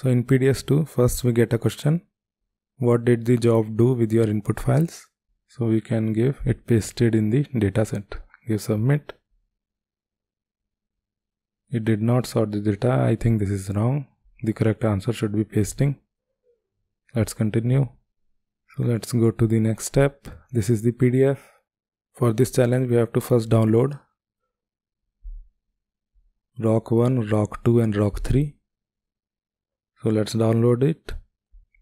So in PDS2, first we get a question. What did the job do with your input files? So we can give it pasted in the dataset. Give submit. It did not sort the data. I think this is wrong. The correct answer should be pasting. Let's continue. So let's go to the next step. This is the PDF. For this challenge, we have to first download Rock 1, Rock 2 and Rock 3. So let's download it.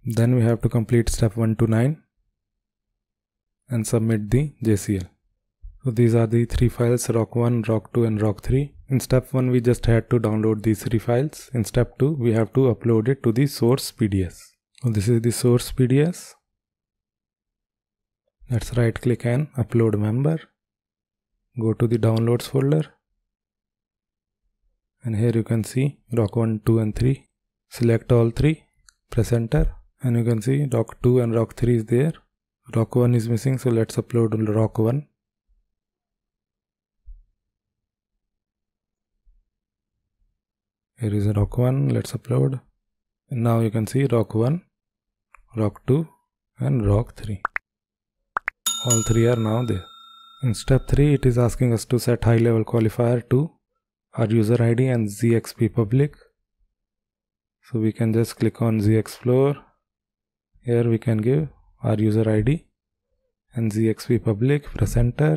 Then we have to complete step 1 to 9 and submit the JCL. So these are the three files Rock 1, Rock 2 and Rock 3. In step 1 we just had to download these three files. In step 2 we have to upload it to the source PDS. So this is the source PDS. Let's right click and upload member. Go to the downloads folder. And here you can see rock 1, 2 and 3. Select all three, press enter and you can see rock 2 and rock 3 is there. Rock 1 is missing so let's upload rock 1. Here is a rock 1, let's upload. And now you can see rock 1, rock 2 and rock 3 all three are now there. In step 3 it is asking us to set high level qualifier to our user ID and ZXP public. So we can just click on ZExplore. Here we can give our user ID and ZXP public, press enter.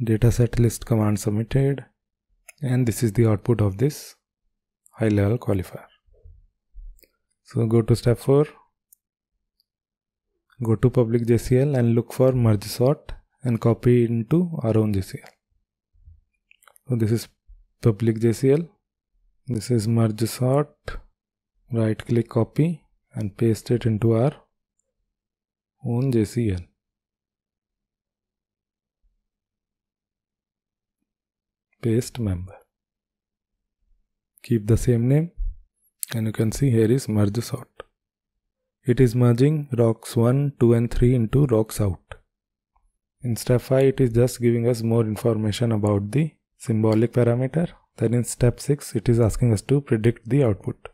Dataset list command submitted and this is the output of this high level qualifier. So go to step 4 go to public JCL and look for merge sort and copy into our own JCL. So this is public JCL. This is merge sort. Right click copy and paste it into our own JCL. Paste member. Keep the same name and you can see here is merge sort. It is merging rocks 1, 2 and 3 into rocks out. In step 5 it is just giving us more information about the symbolic parameter. Then in step 6 it is asking us to predict the output.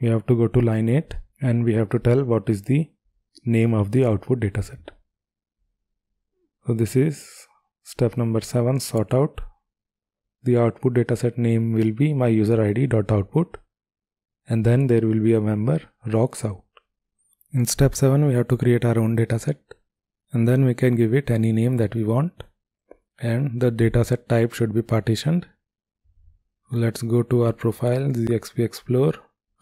We have to go to line 8 and we have to tell what is the name of the output dataset. So this is step number 7 sort out. The output dataset name will be my user id dot output and then there will be a member rocks out. In step 7 we have to create our own dataset and then we can give it any name that we want and the dataset type should be partitioned. Let's go to our profile ZXP Explore,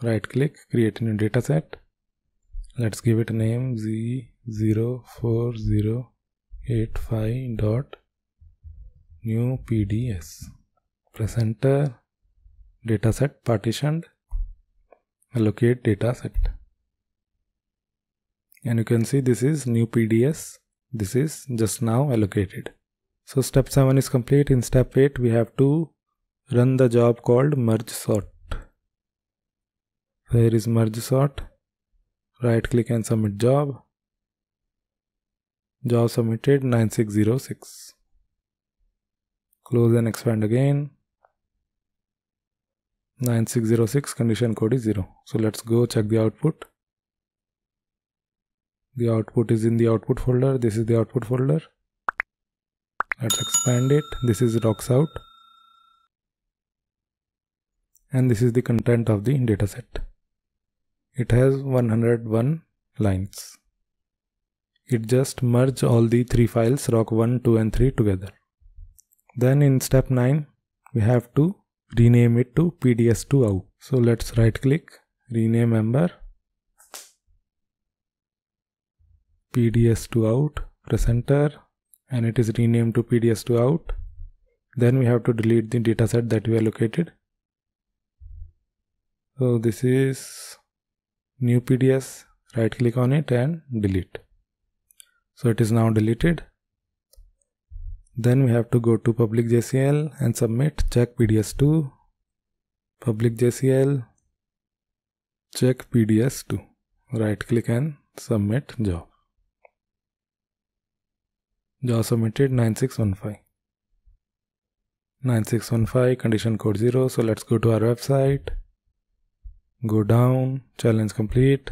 right click, create a new dataset. Let's give it a name Z04085 dot new PDS. Press enter, dataset partitioned, allocate dataset. And you can see this is new PDS this is just now allocated. So step 7 is complete. In step 8 we have to run the job called merge sort. So here is merge sort? Right click and submit job. Job submitted 9606 close and expand again. 9606 condition code is 0 so let's go check the output. The output is in the output folder. This is the output folder. Let's expand it. This is rocks out and this is the content of the dataset. It has 101 lines. It just merge all the three files rock 1 2 and 3 together. Then in step 9 we have to rename it to pds2 out. So let's right click rename member pds2 out press enter and it is renamed to pds2 out. Then we have to delete the dataset that we allocated so this is new pds right click on it and delete so it is now deleted then we have to go to public jcl and submit check pds2 public jcl check pds2 right click and submit job Job submitted 9615. 9615 condition code 0. So let's go to our website. Go down, challenge complete.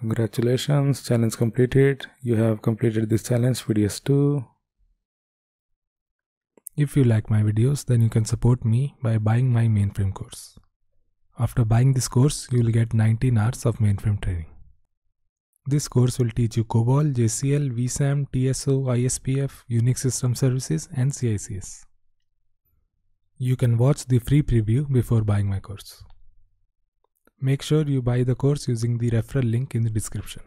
Congratulations, challenge completed. You have completed this challenge PDS2. If you like my videos, then you can support me by buying my mainframe course. After buying this course, you will get 19 hours of mainframe training. This course will teach you COBOL, JCL, vSAM, TSO, ISPF, Unix System Services and CICS. You can watch the free preview before buying my course. Make sure you buy the course using the referral link in the description.